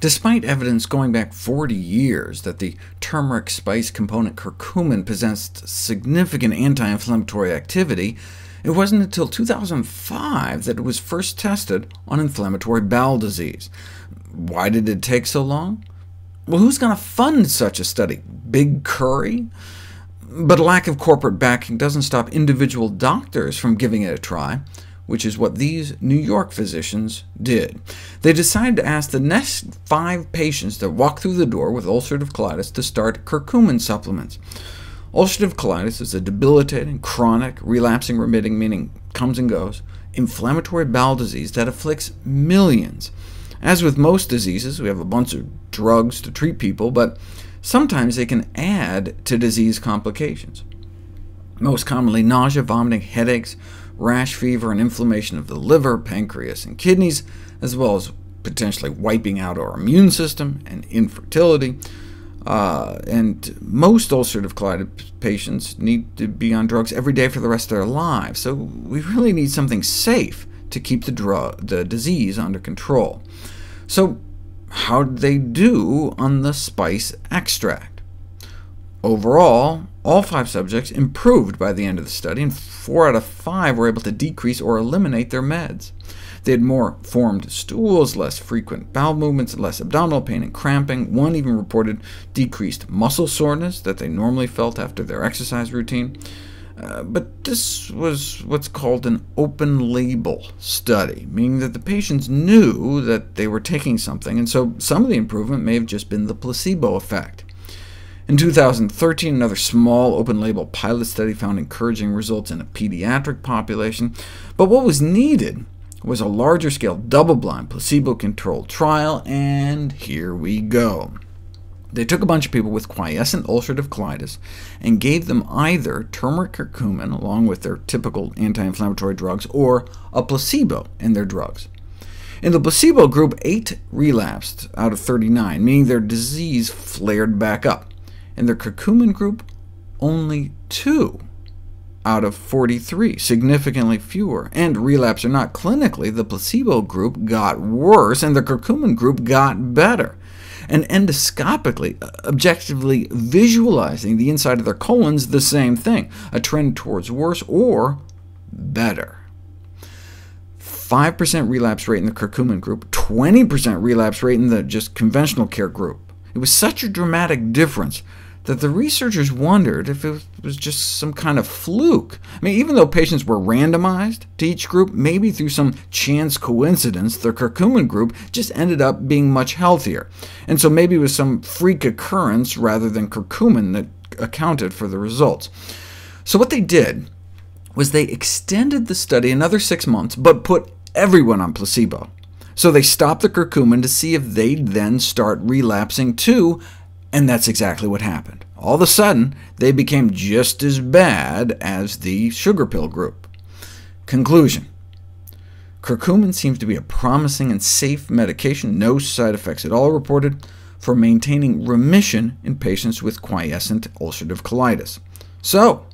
Despite evidence going back 40 years that the turmeric spice component curcumin possessed significant anti-inflammatory activity, it wasn't until 2005 that it was first tested on inflammatory bowel disease. Why did it take so long? Well, who's going to fund such a study? Big Curry? But lack of corporate backing doesn't stop individual doctors from giving it a try which is what these New York physicians did. They decided to ask the next five patients that walked through the door with ulcerative colitis to start curcumin supplements. Ulcerative colitis is a debilitating, chronic, relapsing remitting, meaning comes and goes, inflammatory bowel disease that afflicts millions. As with most diseases, we have a bunch of drugs to treat people, but sometimes they can add to disease complications. Most commonly nausea, vomiting, headaches, rash, fever, and inflammation of the liver, pancreas, and kidneys, as well as potentially wiping out our immune system and infertility. Uh, and most ulcerative colitis patients need to be on drugs every day for the rest of their lives, so we really need something safe to keep the, drug, the disease under control. So how did they do on the spice extract? Overall, all five subjects improved by the end of the study, and four out of five were able to decrease or eliminate their meds. They had more formed stools, less frequent bowel movements, less abdominal pain and cramping. One even reported decreased muscle soreness that they normally felt after their exercise routine. Uh, but this was what's called an open-label study, meaning that the patients knew that they were taking something, and so some of the improvement may have just been the placebo effect. In 2013, another small open-label pilot study found encouraging results in a pediatric population, but what was needed was a larger-scale, double-blind, placebo-controlled trial, and here we go. They took a bunch of people with quiescent ulcerative colitis and gave them either turmeric curcumin along with their typical anti-inflammatory drugs, or a placebo in their drugs. In the placebo group, 8 relapsed out of 39, meaning their disease flared back up. In the curcumin group, only 2 out of 43, significantly fewer. And relapse or not, clinically, the placebo group got worse, and the curcumin group got better. And endoscopically, uh, objectively visualizing the inside of their colons, the same thing, a trend towards worse or better. 5% relapse rate in the curcumin group, 20% relapse rate in the just conventional care group. It was such a dramatic difference that the researchers wondered if it was just some kind of fluke. I mean, even though patients were randomized to each group, maybe through some chance coincidence, the curcumin group just ended up being much healthier. And so maybe it was some freak occurrence rather than curcumin that accounted for the results. So what they did was they extended the study another six months, but put everyone on placebo. So they stopped the curcumin to see if they'd then start relapsing too, and that's exactly what happened. All of a sudden, they became just as bad as the sugar pill group. Conclusion. Curcumin seems to be a promising and safe medication, no side effects at all reported, for maintaining remission in patients with quiescent ulcerative colitis. So,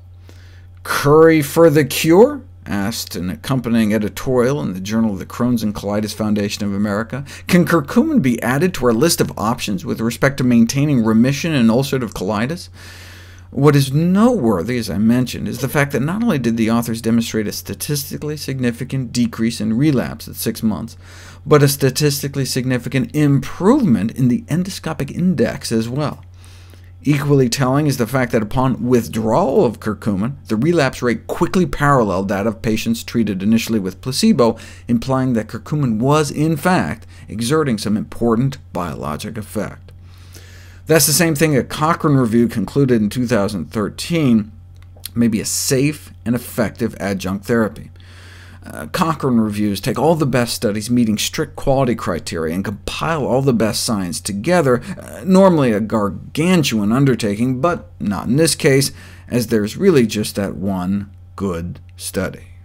curry for the cure? Asked an accompanying editorial in the Journal of the Crohn's and Colitis Foundation of America. Can curcumin be added to our list of options with respect to maintaining remission in ulcerative colitis? What is noteworthy, as I mentioned, is the fact that not only did the authors demonstrate a statistically significant decrease in relapse at six months, but a statistically significant improvement in the endoscopic index as well. Equally telling is the fact that upon withdrawal of curcumin, the relapse rate quickly paralleled that of patients treated initially with placebo, implying that curcumin was, in fact, exerting some important biologic effect. That's the same thing a Cochrane review concluded in 2013 may be a safe and effective adjunct therapy. Uh, Cochrane reviews take all the best studies meeting strict quality criteria and compile all the best science together, uh, normally a gargantuan undertaking, but not in this case, as there's really just that one good study.